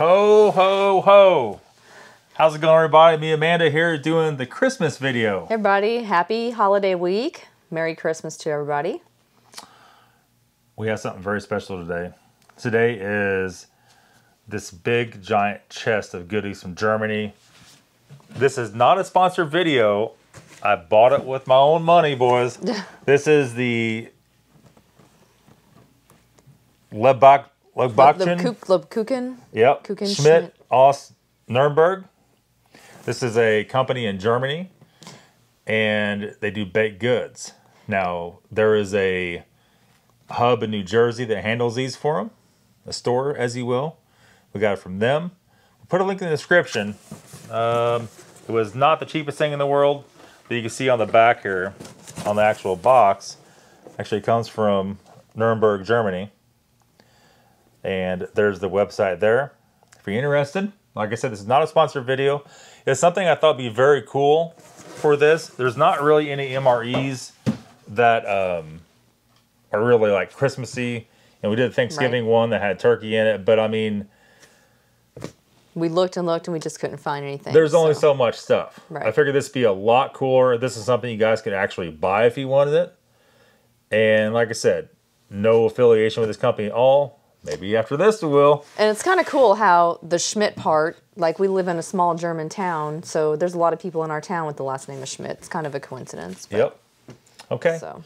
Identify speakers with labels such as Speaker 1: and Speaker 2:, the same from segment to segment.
Speaker 1: Ho, ho, ho. How's it going, everybody? Me, Amanda, here doing the Christmas video.
Speaker 2: Hey everybody, happy holiday week. Merry Christmas to everybody.
Speaker 1: We have something very special today. Today is this big, giant chest of goodies from Germany. This is not a sponsored video. I bought it with my own money, boys. this is the Lebach, Lebachchen.
Speaker 2: Lebkuchen.
Speaker 1: Yep.
Speaker 2: Kuchen
Speaker 1: Schmidt,
Speaker 2: Schmidt.
Speaker 1: Aus, Nuremberg. This is a company in Germany, and they do baked goods. Now there is a hub in New Jersey that handles these for them, a store, as you will. We got it from them. We'll put a link in the description. Um, it was not the cheapest thing in the world, but you can see on the back here, on the actual box, actually comes from Nuremberg, Germany. And there's the website there. If you're interested, like I said, this is not a sponsored video. It's something I thought would be very cool for this. There's not really any MREs that um, are really like Christmassy. And we did a Thanksgiving
Speaker 2: Right.
Speaker 1: one that had turkey in it, but I mean,
Speaker 2: We looked and looked and we just couldn't find anything.
Speaker 1: there's only so much stuff.
Speaker 2: Right.
Speaker 1: I figured this would be a lot cooler. This is something you guys could actually buy if you wanted it. And like I said, no affiliation with this company at all. Maybe after this we will.
Speaker 2: And it's kind of cool how the Schmidt part, like we live in a small German town, so there's a lot of people in our town with the last name of Schmidt. It's kind of a coincidence. but-
Speaker 1: Yep. Okay.
Speaker 2: So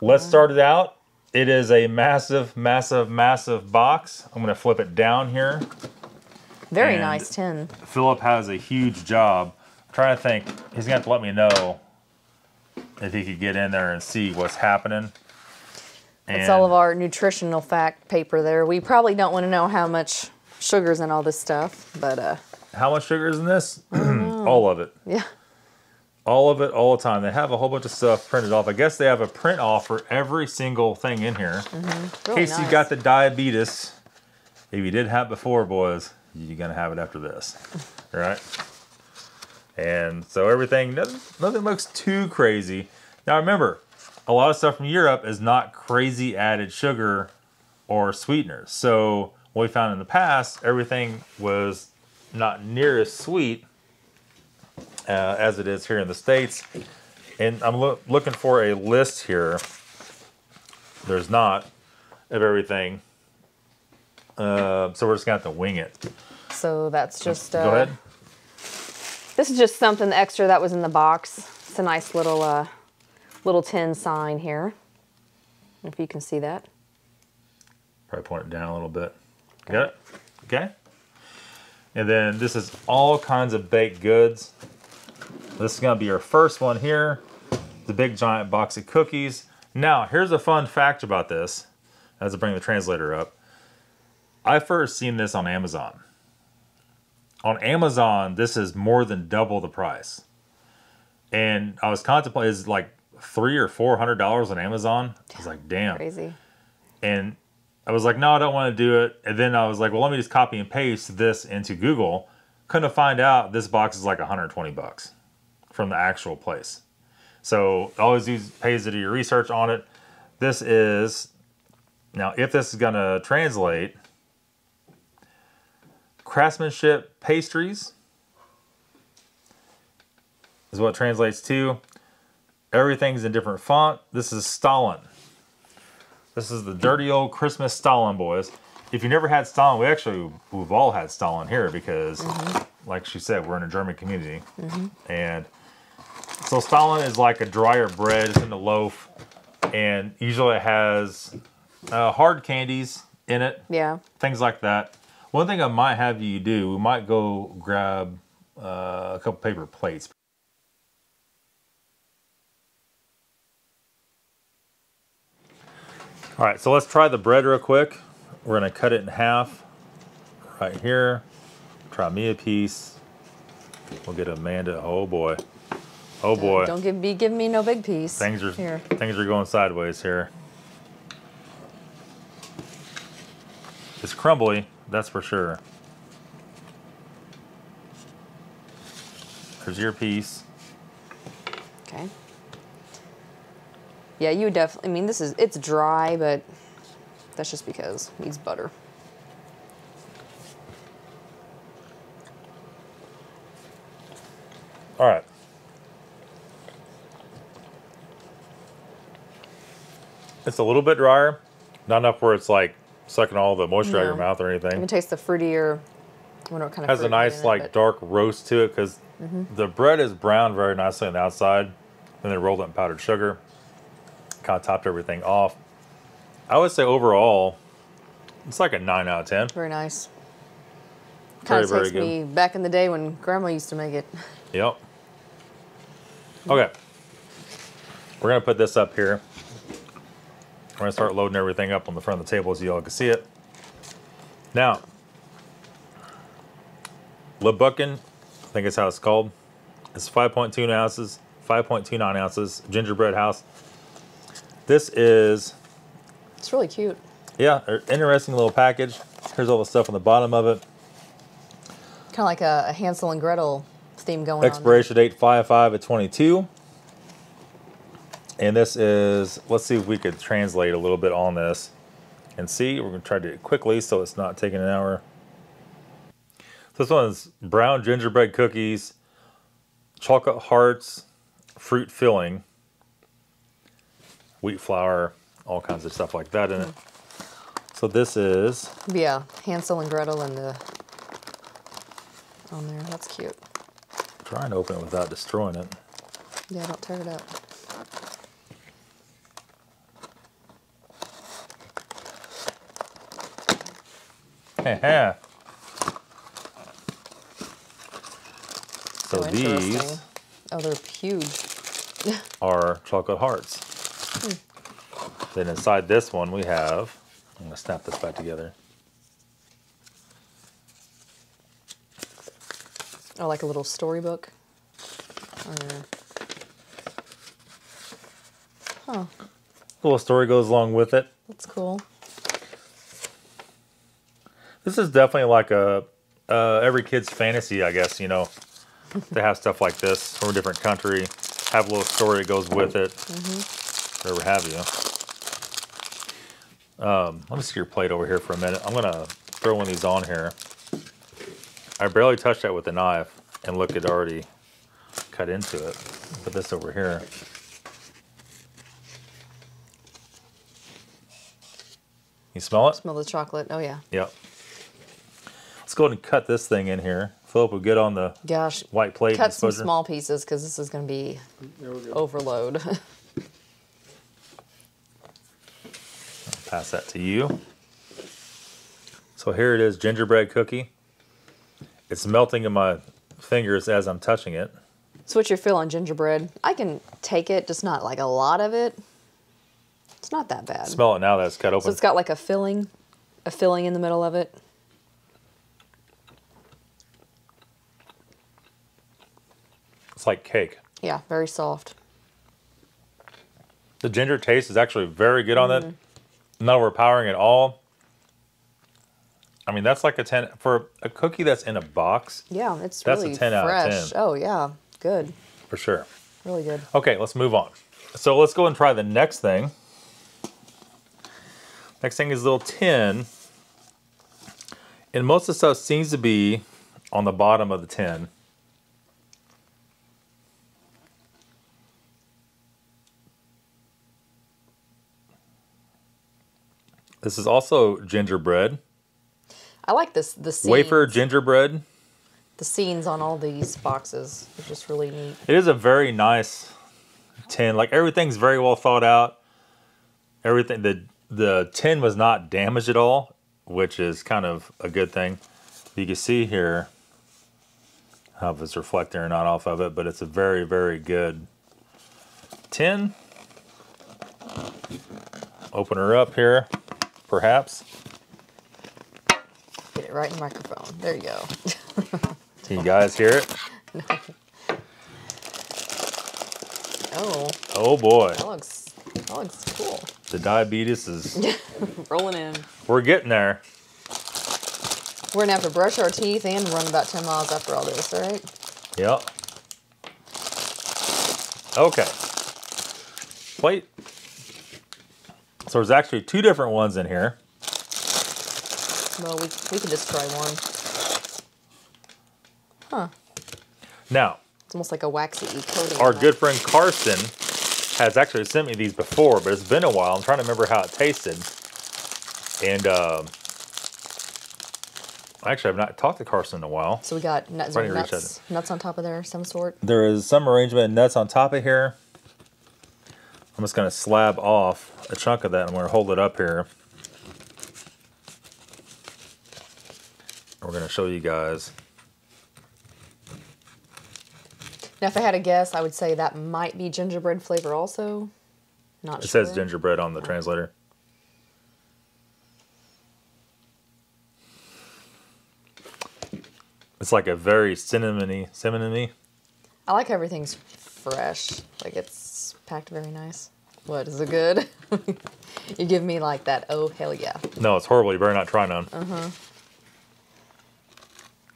Speaker 1: Let's start it out. It is a massive, massive, massive box. I'm going to flip it down here.
Speaker 2: very
Speaker 1: And-
Speaker 2: nice tin.
Speaker 1: Philip has a huge job. I'm trying to think. He's going to have to let me know if he could get in there and see what's happening.
Speaker 2: It's all of our nutritional fact paper there. We probably don't want to know how much sugar's in all this stuff, but uh,
Speaker 1: How much sugar is in this? all of it.
Speaker 2: yeah.
Speaker 1: All of it, all the time. They have a whole bunch of stuff printed off. I guess they have a print off for every single thing in here. In
Speaker 2: Really
Speaker 1: case you got the diabetes, if you did have it before, boys, you're gonna have it after this, right? And so everything, nothing, nothing looks too crazy. Now remember, a lot of stuff from Europe is not crazy added sugar or sweeteners. So what we found in the past, everything was not near as sweet uh, as it is here in the states. And I'm loo- looking for a list here. There's not of everything. Uh, so we're just gonna have to wing it.
Speaker 2: So that's just uh,
Speaker 1: Go ahead.
Speaker 2: This is just something extra that was in the box. It's a nice little uh, little tin sign here. If you can see that.
Speaker 1: Probably point it down a little bit. Got it? Okay. And then this is all kinds of baked goods. This is gonna be our first one here. The big giant box of cookies. Now, here's a fun fact about this, as I bring the translator up. I first seen this on Amazon. On Amazon, this is more than double the price. And I was contemplating, is like three or four hundred dollars on Amazon. I was like, damn.
Speaker 2: Crazy.
Speaker 1: And I was like, no, I don't want to do it. And then I was like, well, let me just copy and paste this into Google. Couldn't find out this box is like 120 bucks from the actual place. So always use pays to do your research on it. This is now if this is gonna translate craftsmanship pastries is what it translates to. Everything's in different font. This is Stollen. This is the dirty old Christmas Stollen, boys. If you never had Stollen, we actually we've all had Stollen here because, like she said, we're in a German community, and so Stollen is like a drier bread. It's in the loaf, and usually it has uh, hard candies in it,
Speaker 2: Yeah.
Speaker 1: things like that. One thing I might have you do, we might go grab uh, a couple paper plates. All right, so let's try the bread real quick. We're gonna cut it in half right here. Try me a piece. We'll get Amanda. Oh boy. Oh boy.
Speaker 2: Don't give be giving me no big piece.
Speaker 1: Things are
Speaker 2: here.
Speaker 1: things are going sideways here. It's crumbly, that's for sure. There's your piece.
Speaker 2: Yeah, you definitely, I mean, this is, it's dry, but that's just because it needs butter.
Speaker 1: All right. It's a little bit drier, not enough where it's like sucking all the moisture no. out of your mouth or anything.
Speaker 2: You can taste the fruitier. I wonder what kind of
Speaker 1: has a nice like
Speaker 2: it,
Speaker 1: dark roast to it because mm -hmm. the bread is browned very nicely on the outside, and then rolled up in powdered sugar. Kind of topped everything off. I would say overall, it's like a nine out of ten.
Speaker 2: Very nice. Kind of takes me back in the day when Grandma used to make it.
Speaker 1: Yep. Okay. We're gonna put this up here. We're gonna start loading everything up on the front of the table so y'all can see it. Now, Le Buckin, I think is how it's called. It's 5.2 ounces, 5.29 ounces, gingerbread house. This is,
Speaker 2: It's really cute.
Speaker 1: yeah, interesting little package. Here's all the stuff on the bottom of it.
Speaker 2: Kind of like a, a Hansel and Gretel theme going on.
Speaker 1: Expiration date 5 5 of 22. And this is, let's see if we could translate a little bit on this and see. We're going to try to do it quickly so it's not taking an hour. So this one is brown gingerbread cookies, chocolate hearts, fruit filling, wheat flour, all kinds of stuff like that in it. So this is.
Speaker 2: Yeah, Hansel and Gretel and the on there. That's cute.
Speaker 1: trying to open it without destroying it.
Speaker 2: Yeah, don't tear it up.
Speaker 1: So
Speaker 2: Oh,
Speaker 1: these.
Speaker 2: Oh, they're huge.
Speaker 1: are chocolate hearts. Then inside this one we have, I'm gonna snap this back together.
Speaker 2: Oh, like a little storybook. Or, huh,
Speaker 1: little story goes along with it.
Speaker 2: that's cool.
Speaker 1: This is definitely like a uh, every kid's fantasy, I guess. You know, to have stuff like this from a different country, have a little story that goes with it, whatever have you. Um, let me see your plate over here for a minute. I'm gonna throw one of these on here. I barely touched that with a knife, and look, it already cut into it. Put this over here. You smell it?
Speaker 2: Smell the chocolate. Oh yeah.
Speaker 1: Yep. Let's go ahead and cut this thing in here. Philip will get on the
Speaker 2: Gosh.
Speaker 1: white plate.
Speaker 2: Cut some small pieces because this is going to be
Speaker 3: There we go.
Speaker 2: overload.
Speaker 1: Pass that to you. So here it is, gingerbread cookie. It's melting in my fingers as I'm touching it.
Speaker 2: so what's your feel on gingerbread? I can take it, just not like a lot of it. It's not that bad.
Speaker 1: Smell it now that it's cut open.
Speaker 2: So it's got like a filling, a filling in the middle of it.
Speaker 1: It's like cake.
Speaker 2: Yeah, very soft.
Speaker 1: The ginger taste is actually very good on
Speaker 2: Mm-hmm.
Speaker 1: it. Not overpowering at all. I mean, that's like a 10 for a cookie that's in a box
Speaker 2: Yeah, it's
Speaker 1: That's a
Speaker 2: really
Speaker 1: 10 out of
Speaker 2: fresh.
Speaker 1: 10.
Speaker 2: Oh yeah, good,
Speaker 1: for sure.
Speaker 2: really good.
Speaker 1: Okay, let's move on. So let's go and try the next thing. Next thing is a little tin. And most of the stuff seems to be on the bottom of the tin. This is also gingerbread.
Speaker 2: I like this the scenes,
Speaker 1: Wafer gingerbread.
Speaker 2: the scenes on all these boxes. It's just really neat.
Speaker 1: It is a very nice tin. Like everything's very well thought out. Everything the the tin was not damaged at all, which is kind of a good thing. You can see here how if it's reflecting or not off of it, but it's a very, very good tin. Open her up here, perhaps.
Speaker 2: Get it right in the microphone. There you go.
Speaker 1: Can you guys hear it? No.
Speaker 2: Oh,
Speaker 1: Oh boy,
Speaker 2: that looks that looks cool.
Speaker 1: the diabetes is,
Speaker 2: Rolling in.
Speaker 1: we're getting there.
Speaker 2: We're gonna have to brush our teeth and run about ten miles after all this. All right.
Speaker 1: Yep. Okay. Plate. So there's actually two different ones in here.
Speaker 2: Well, we we can just try one. Huh.
Speaker 1: Now,
Speaker 2: It's almost like a waxy coating.
Speaker 1: Our good friend Carson has actually sent me these before, but it's been a while. I'm trying to remember how it tasted. And um actually, I've not talked to Carson in a while.
Speaker 2: So we got nuts, is there
Speaker 1: Funny to reach
Speaker 2: nuts, nuts on top of there, some sort.
Speaker 1: There is some arrangement of nuts on top of here. I'm just going to slab off a chunk of that. I'm going to hold it up here. We're going to show you guys.
Speaker 2: Now, if I had a guess, I would say that might be gingerbread flavor also. Not
Speaker 1: It
Speaker 2: sure.
Speaker 1: says gingerbread on the translator. It's like a very cinnamony, cinnamony.
Speaker 2: I like how everything's fresh. Like it's packed very nice. What is it good? you give me like that. Oh hell yeah!
Speaker 1: No, it's horrible. You better not try none. Uh huh.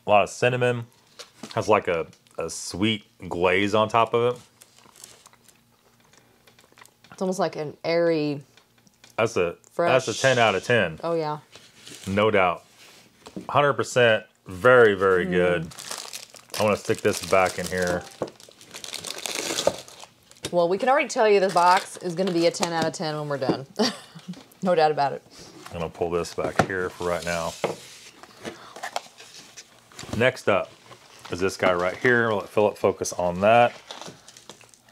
Speaker 1: A lot of cinnamon. Has like a, a sweet glaze on top of it.
Speaker 2: It's almost like an airy.
Speaker 1: That's a fresh. that's a ten out of ten.
Speaker 2: Oh yeah.
Speaker 1: no doubt. Hundred percent, very very good. I want to stick this back in here.
Speaker 2: Well, we can already tell you this box is going to be a 10 out of 10 when we're done. no doubt about it.
Speaker 1: I'm gonna pull this back here for right now. Next up is this guy right here. We'll let Philip focus on that.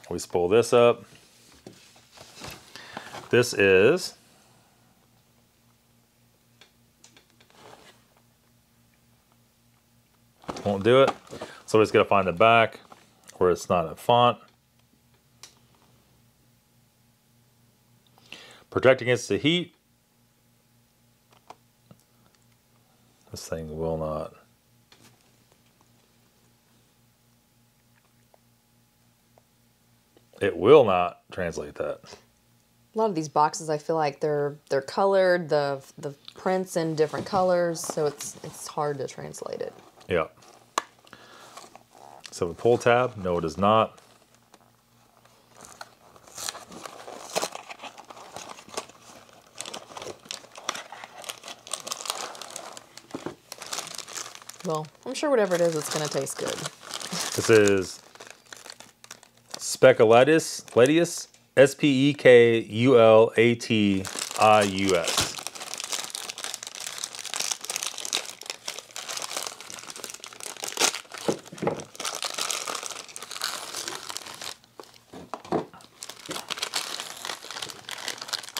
Speaker 1: We spool this up. This is won't do it. So we're just gonna find the back where it's not a font. Protect against the heat. This thing will not. It will not translate that.
Speaker 2: A lot of these boxes, I feel like they're they're colored, the the prints in different colors, so it's it's hard to translate it.
Speaker 1: Yeah. So the pull tab, no it is not.
Speaker 2: Well, I'm sure whatever it is, it's going to taste good.
Speaker 1: This is Speculitis, Letius, S P E K U L A T I U S.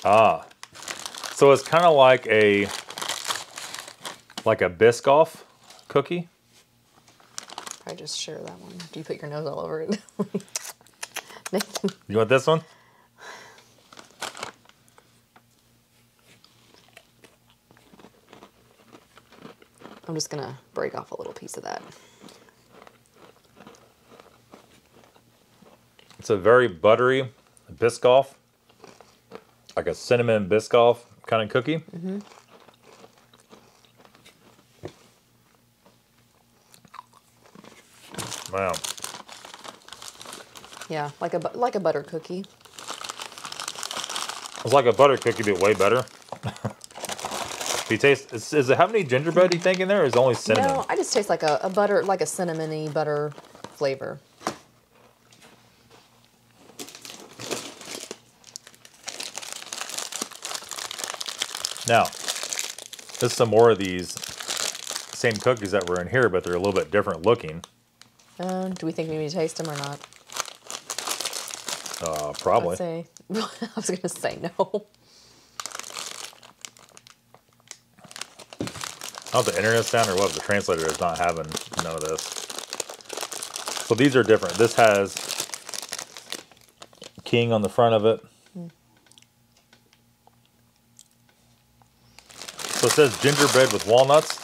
Speaker 1: Ah, so it's kind of like a like a Biscoff cookie.
Speaker 2: I just share that one. Do you put your nose all over it? Nathan,
Speaker 1: You want this one?
Speaker 2: I'm just going to break off a little piece of that.
Speaker 1: It's a very buttery Biscoff, like a cinnamon Biscoff kind of cookie. Mm-hmm. Wow.
Speaker 2: Yeah, like a like a butter cookie.
Speaker 1: It's like a butter cookie, but way better. you taste, is, is it how many gingerbread do you think in there, or is it only cinnamon?
Speaker 2: No, I just taste like a, a butter, like a cinnamony butter flavor.
Speaker 1: Now, there's some more of these same cookies that were in here, but they're a little bit different looking.
Speaker 2: Uh, do we think we need to taste them or not?
Speaker 1: Uh,
Speaker 2: I'd
Speaker 1: probably.
Speaker 2: say. I was going to say no.
Speaker 1: I don't the internet's down or what, the translator is not having none of this. So these are different. This has king on the front of it. So it says gingerbread with walnuts.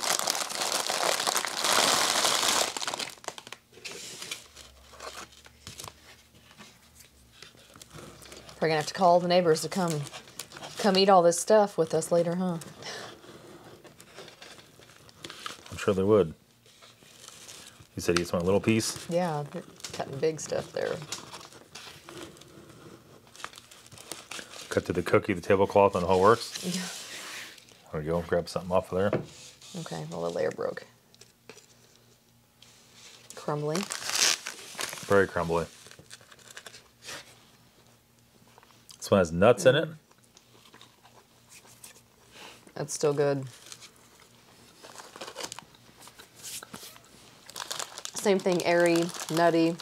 Speaker 2: Probably gonna have to call the neighbors to come, come eat all this stuff with us later, huh?
Speaker 1: I'm sure they would. He said he just want a little piece.
Speaker 2: Yeah, they're cutting big stuff there.
Speaker 1: Cut to the cookie, the tablecloth, and the whole works. Yeah. There we go. Grab something off of there.
Speaker 2: Okay, well the layer broke. Crumbly.
Speaker 1: Very crumbly. This one has nuts in it.
Speaker 2: That's still good. Same thing, airy, nutty.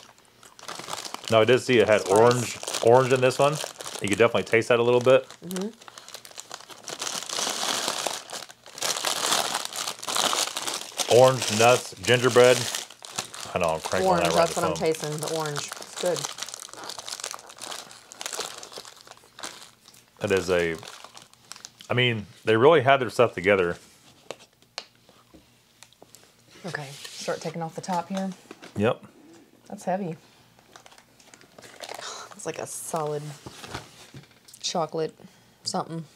Speaker 1: No, I did see it had
Speaker 2: Spice.
Speaker 1: orange orange in this one. You could definitely taste that a little bit. Mhm. Orange, nuts, gingerbread. I know I'm cranking
Speaker 2: Orange,
Speaker 1: that right
Speaker 2: that's what I'm tasting, the orange. It's good.
Speaker 1: It is a. I mean, they really had their stuff together.
Speaker 2: Okay, start taking off the top here.
Speaker 1: Yep.
Speaker 2: That's heavy. It's like a solid chocolate something.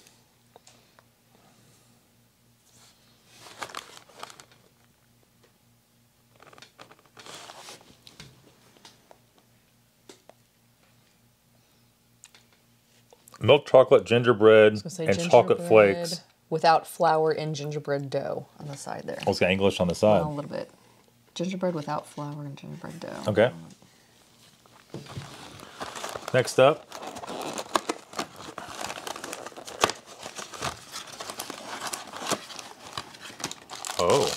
Speaker 1: Milk chocolate, gingerbread,
Speaker 2: I was gonna
Speaker 1: and
Speaker 2: say
Speaker 1: chocolate flakes.
Speaker 2: Without flour and gingerbread dough on the side there.
Speaker 1: I was got English on the side.
Speaker 2: Well, a little bit. Gingerbread without flour and gingerbread dough.
Speaker 1: Okay. Next up. Oh,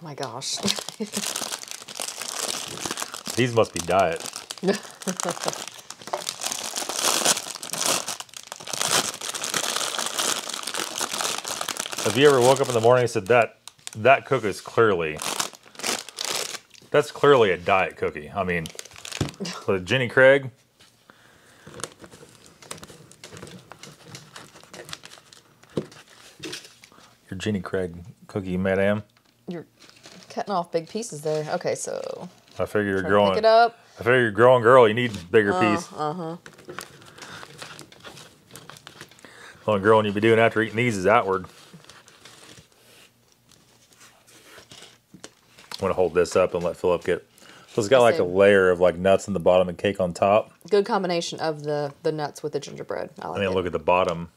Speaker 2: my gosh.
Speaker 1: these must be diet. Have you ever woke up in the morning and said that that cookie is clearly that's clearly a diet cookie? I mean, with Jenny Craig. Your Jenny Craig cookie, madam.
Speaker 2: You're cutting off big pieces there. Okay, so
Speaker 1: I figure you're growing.
Speaker 2: pick it up.
Speaker 1: I figure you're growing girl. You need bigger piece.
Speaker 2: Uh huh.
Speaker 1: The only growing you be doing after eating these is outward. I'm gonna hold this up and let Philip get. So it's got like a layer of like nuts in the bottom and cake on top.
Speaker 2: Good combination of the the nuts with the gingerbread. I like it.
Speaker 1: look at the bottom.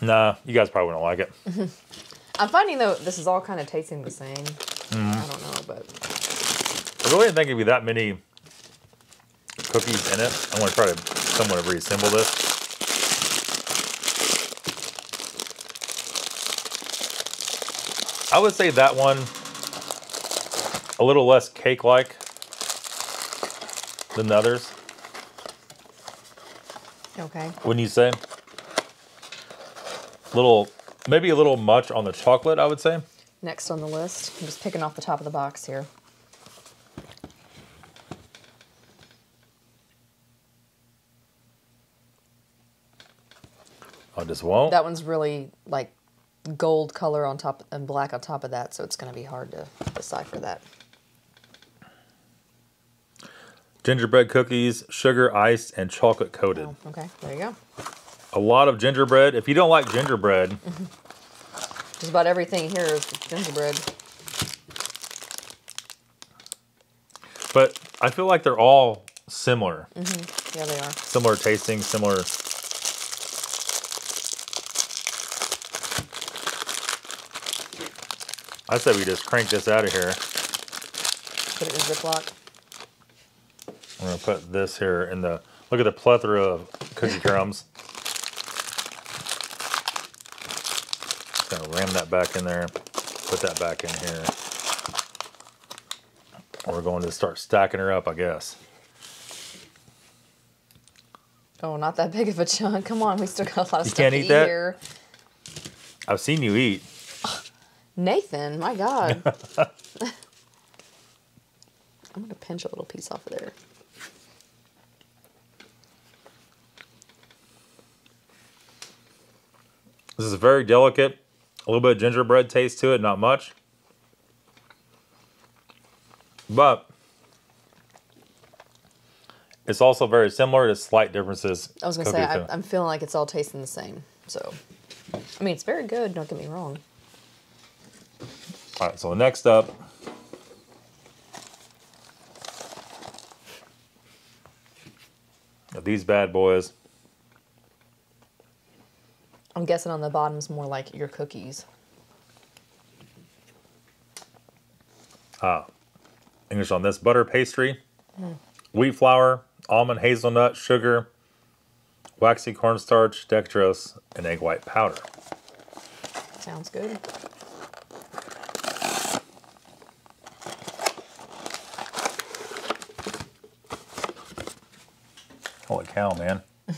Speaker 1: Nah, you guys probably wouldn't like it.
Speaker 2: I'm finding though this is all kind of tasting the same.
Speaker 1: Mm-hmm.
Speaker 2: I don't know, but
Speaker 1: I really didn't think it'd be that many cookies in it. I'm gonna try to somewhat reassemble this. I would say that one a little less cake-like than the others.
Speaker 2: okay.
Speaker 1: Wouldn't you say? Little, maybe a little much on the chocolate. I would say.
Speaker 2: Next on the list, I'm just picking off the top of the box here.
Speaker 1: Just won't.
Speaker 2: That one's really like gold color on top and black on top of that, so it's going to be hard to decipher that.
Speaker 1: Gingerbread cookies, sugar, ice, and chocolate coated.
Speaker 2: Oh, okay, there you go.
Speaker 1: A lot of gingerbread. If you don't like gingerbread,
Speaker 2: Just about everything here is gingerbread.
Speaker 1: but I feel like they're all similar. Mm -hmm.
Speaker 2: Yeah, they are.
Speaker 1: Similar tasting, similar. I said we just crank this out of here.
Speaker 2: Put it in Ziploc.
Speaker 1: I'm gonna put this here in the. Look at the plethora of cookie crumbs. Gonna ram that back in there. Put that back in here. We're going to start stacking her up, I guess.
Speaker 2: Oh, not that big of a chunk. Come on, we still got a lot of
Speaker 1: You
Speaker 2: stuff
Speaker 1: can't
Speaker 2: to
Speaker 1: eat
Speaker 2: eat
Speaker 1: that?
Speaker 2: here.
Speaker 1: I've seen you eat.
Speaker 2: Nathan, my God. I'm gonna pinch a little piece off of there.
Speaker 1: This is very delicate. A little bit of gingerbread taste to it, not much. But it's also very similar to slight differences.
Speaker 2: I was gonna say I, I'm feeling like it's all tasting the same. So, I mean, it's very good. Don't get me wrong.
Speaker 1: All right, so next up. These bad boys.
Speaker 2: I'm guessing on the bottom's more like your cookies.
Speaker 1: Ah, English on this butter pastry, wheat flour, almond hazelnut, sugar, waxy cornstarch, dextrose, and egg white powder.
Speaker 2: Sounds good.
Speaker 1: Cow, man.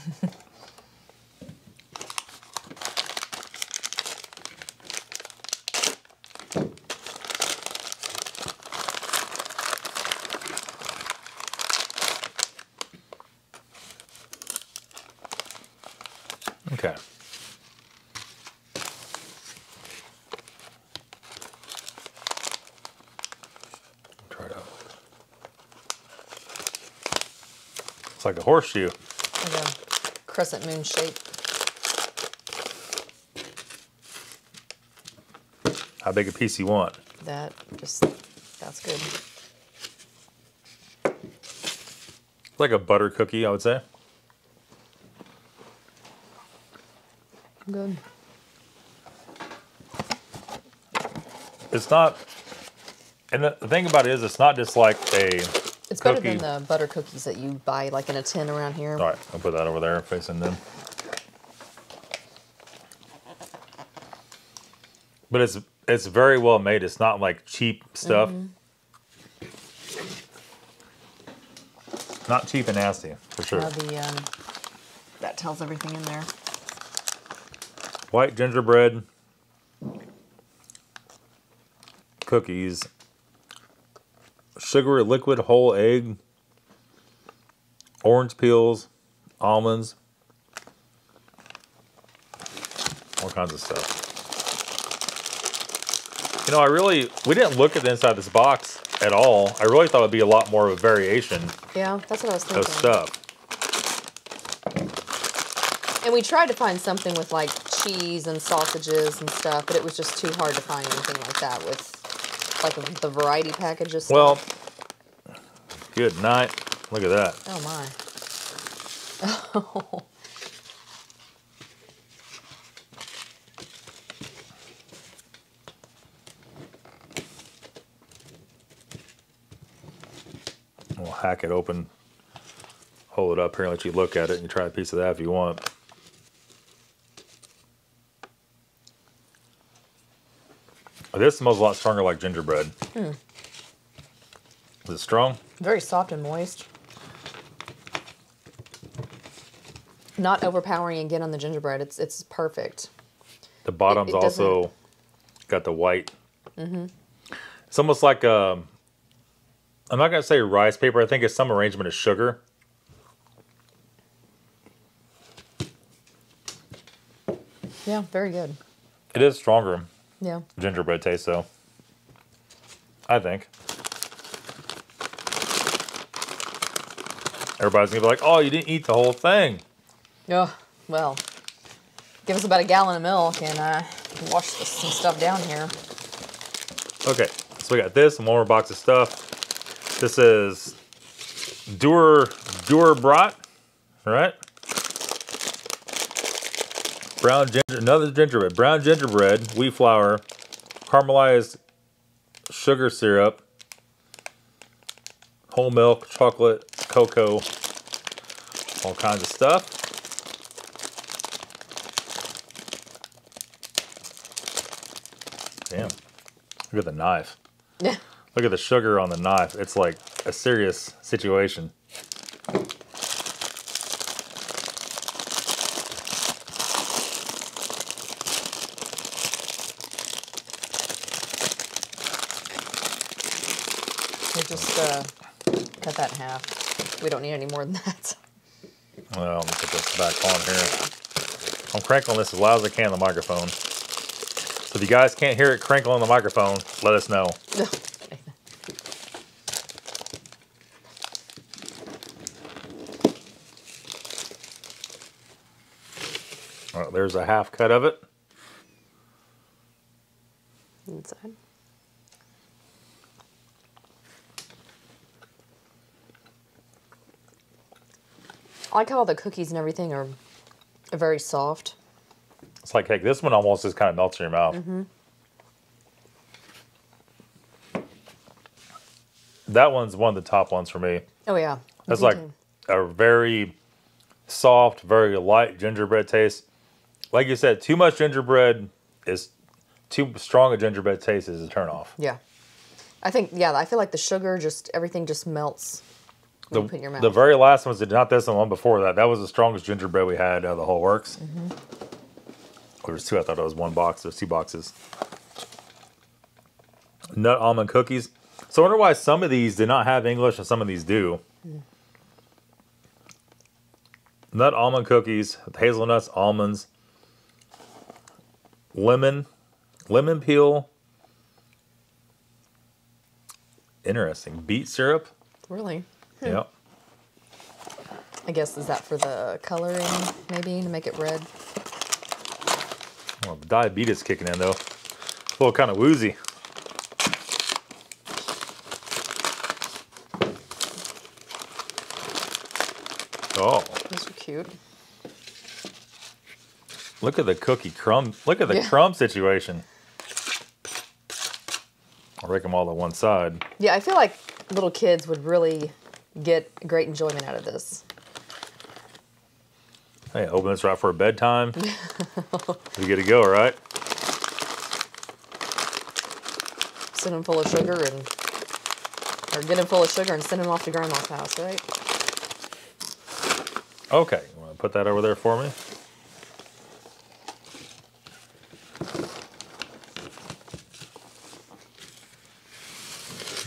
Speaker 1: okay. Try it out. It's like a horseshoe.
Speaker 2: Like a crescent moon shape.
Speaker 1: How big a piece you want?
Speaker 2: That just, that's good.
Speaker 1: Like a butter cookie, I would say.
Speaker 2: Good.
Speaker 1: It's not, and the the thing about it is, it's not just like a.
Speaker 2: It's better than the butter cookies that you buy like in a tin around here.
Speaker 1: All right, I'll put that over there facing them. But it's it's very well made. It's not like cheap stuff. Not cheap and nasty for sure.
Speaker 2: Uh, the, um, that tells everything in there.
Speaker 1: White gingerbread cookies, sugar liquid whole egg, orange peels, almonds, all kinds of stuff. You know, I really we didn't look at the inside of this box at all. I really thought it'd be a lot more of a variation
Speaker 2: Yeah, that's what I was thinking.
Speaker 1: of stuff.
Speaker 2: And we tried to find something with like cheese and sausages and stuff, but it was just too hard to find anything like that with like the variety packages.
Speaker 1: Well, good night. Look at that.
Speaker 2: oh my.
Speaker 1: We'll hack it open, hold it up here, and let you look at it, and you try a piece of that if you want. This smells a lot stronger like gingerbread. Hmm. Is it strong?
Speaker 2: Very soft and moist. Not overpowering again on the gingerbread. It's it's perfect.
Speaker 1: The bottom's
Speaker 2: it doesn't-
Speaker 1: also got the white. Mm-hmm. It's almost like a. I'm not gonna say rice paper. I think it's some arrangement of sugar.
Speaker 2: Yeah, very good.
Speaker 1: It is stronger
Speaker 2: Yeah.
Speaker 1: gingerbread taste though. I think. Everybody's gonna be like, "Oh, you didn't eat the whole thing."
Speaker 2: Oh, well. Give us about a gallon of milk and uh, wash this, some stuff down here.
Speaker 1: Okay, so we got this and one more box of stuff. This is Dur Dur Brat, all right? Brown ginger, another gingerbread. Brown gingerbread, wheat flour, caramelized sugar syrup, whole milk, chocolate, cocoa, all kinds of stuff. Damn. Look at the knife.
Speaker 2: Yeah.
Speaker 1: Look at the sugar on the knife. It's like a serious situation.
Speaker 2: So just uh, cut that in half. We don't need any more than that.
Speaker 1: Well, let me put this back on here. I'm crankling this as loud as I can on the microphone. So if you guys can't hear it crankle on the microphone, let us know. All right, there's a half cut of it.
Speaker 2: Inside. I like how all the cookies and everything are, very soft.
Speaker 1: It's like cake. This one almost just kind of melts in your mouth. Mm-hmm. That one's one of the top ones for me.
Speaker 2: Oh yeah.
Speaker 1: That's
Speaker 2: Me
Speaker 1: like
Speaker 2: too.
Speaker 1: a very soft, very light gingerbread taste. Like you said, too much gingerbread is too strong a gingerbread taste is a turnoff.
Speaker 2: Yeah. I think yeah, I feel like the sugar just everything just melts
Speaker 1: The,
Speaker 2: you put it in your mouth.
Speaker 1: the very last one's did not this one, one before that. That was the strongest gingerbread we had out of the whole works.
Speaker 2: Mm-hmm.
Speaker 1: There was two. I thought it was one box. There's two boxes. Nut almond cookies. So I wonder why some of these did not have English and some of these do.
Speaker 2: Mm.
Speaker 1: Nut almond cookies hazelnuts, almonds, lemon, lemon peel. Interesting. Beet syrup.
Speaker 2: really? Hmm.
Speaker 1: Yep.
Speaker 2: I guess is that for the coloring maybe to make it red?
Speaker 1: Well, the diabetes kicking in though. A little kind of woozy. Oh,
Speaker 2: Those are cute.
Speaker 1: look at the cookie crumb. Look at the
Speaker 2: Yeah.
Speaker 1: crumb situation. I'll rake them all to one side.
Speaker 2: Yeah, I feel like little kids would really get great enjoyment out of this.
Speaker 1: Hey, open this right for bedtime. you get to go, right?
Speaker 2: Send them full of sugar and or get them full of sugar and send them off to grandma's house, right?
Speaker 1: Okay, you want to put that over there for me?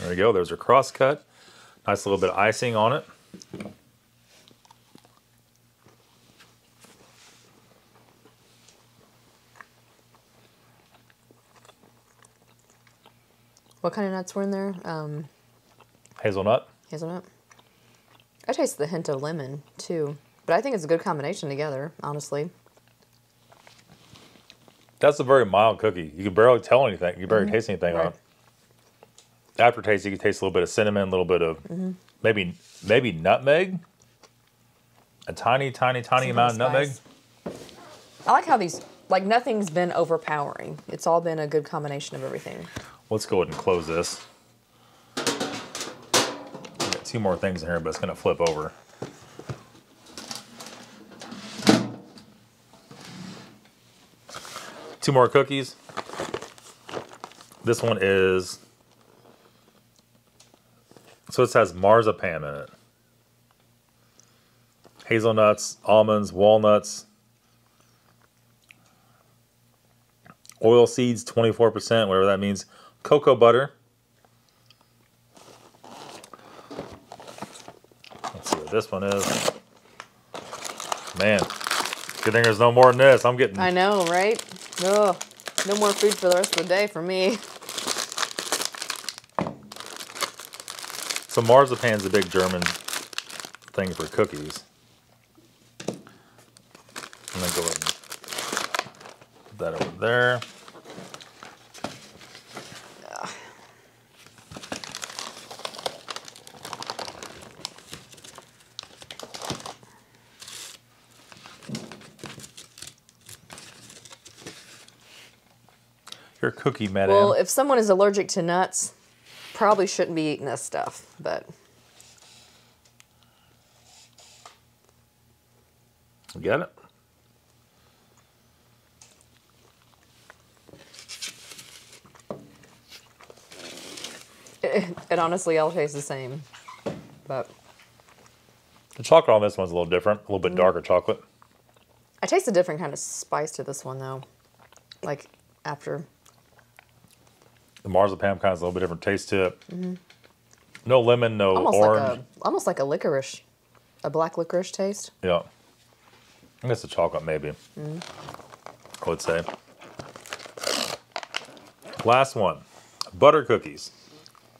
Speaker 1: There you go. There's a cross cut. Nice little bit of icing on it.
Speaker 2: What kind of nuts were in there? Um,
Speaker 1: Hazelnut.
Speaker 2: hazelnut. I taste the hint of lemon too, but I think it's a good combination together. Honestly,
Speaker 1: That's a very mild cookie. You can barely tell anything. You can barely taste anything on it. Aftertaste, you can taste a little bit of cinnamon, a little bit of mm-hmm. maybe maybe nutmeg. A tiny, tiny, tiny
Speaker 2: Some
Speaker 1: amount of nutmeg.
Speaker 2: I like how these like nothing's been overpowering. It's all been a good combination of everything.
Speaker 1: Let's go ahead and close this. Got two more things in here, but it's gonna flip over. Two more cookies. This one is so it has marzipan in it. Hazelnuts, almonds, walnuts, oil seeds 24%, whatever that means, cocoa butter. Let's see what this one is. Man, good thing there's no more than this. I'm getting
Speaker 2: I know, right? Ugh. No more food for the rest of the day for me.
Speaker 1: so marzipan's a big German thing for cookies. I'm gonna go ahead and put that over there. You're cookie, madam.
Speaker 2: Well, if someone is allergic to nuts, probably shouldn't be eating this stuff. But
Speaker 1: You Get it?
Speaker 2: it, it honestly all tastes the same. But
Speaker 1: The chocolate on this one's a little different, a little bit mm. darker chocolate.
Speaker 2: I taste a different kind of spice to this one though. Like after
Speaker 1: The marzipan kind has a little bit different taste to it. No lemon, no
Speaker 2: almost
Speaker 1: orange.
Speaker 2: like a almost like a licorice, a black licorice taste.
Speaker 1: Yeah. I guess the chocolate, maybe. I would say. Last one butter cookies.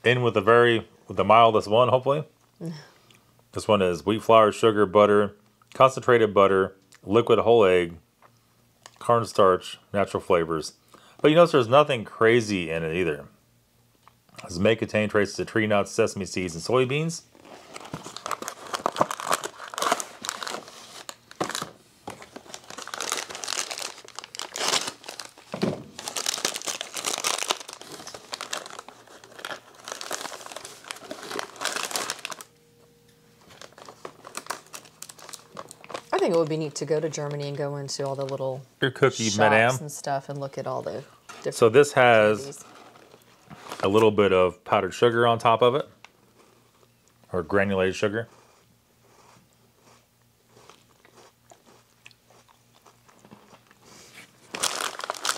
Speaker 1: In with the very, with the mildest one, hopefully. this one is wheat flour, sugar, butter, concentrated butter, liquid whole egg, cornstarch, natural flavors. But you notice there's nothing crazy in it either. This may contain traces of tree nuts, sesame seeds, and soybeans.
Speaker 2: To go to Germany and go into all the little
Speaker 1: Your cookie
Speaker 2: shops
Speaker 1: madame.
Speaker 2: and stuff and look at all the different.
Speaker 1: So this has
Speaker 2: candies.
Speaker 1: a little bit of powdered sugar on top of it, or granulated sugar.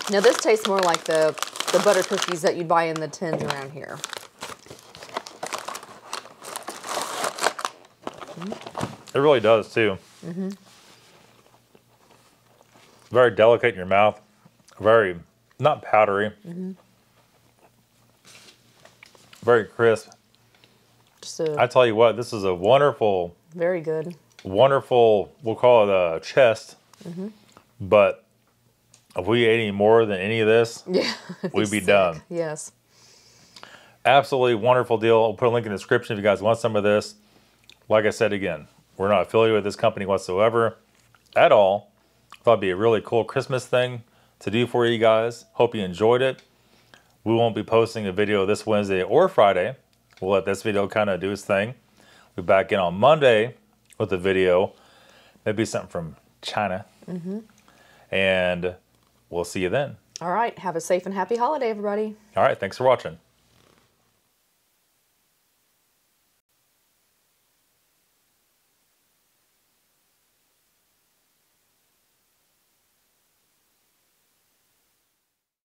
Speaker 2: Now this tastes more like the the butter cookies that you'd buy in the tins around here.
Speaker 1: It really does too.
Speaker 2: Mm-hmm.
Speaker 1: Very delicate in your mouth. Very not powdery.
Speaker 2: Mm-hmm.
Speaker 1: Very crisp.
Speaker 2: Just a,
Speaker 1: I tell you what, this is a wonderful,
Speaker 2: very good.
Speaker 1: wonderful. We'll call it a chest.
Speaker 2: Mm-hmm.
Speaker 1: But if we ate any more than any of this,
Speaker 2: Yeah.
Speaker 1: we'd be
Speaker 2: sick.
Speaker 1: done.
Speaker 2: Yes.
Speaker 1: absolutely wonderful deal. I'll put a link in the description if you guys want some of this. Like I said again, we're not affiliated with this company whatsoever at all. Thought it'd be a really cool Christmas thing to do for you guys. Hope you enjoyed it. We won't be posting a video this Wednesday or Friday. We'll let this video kind of do its thing. We'll be back in on Monday with a video. Maybe something from China. Mm-hmm. And we'll see you then.
Speaker 2: All right. Have a safe and happy holiday, everybody.
Speaker 1: All right. Thanks for watching.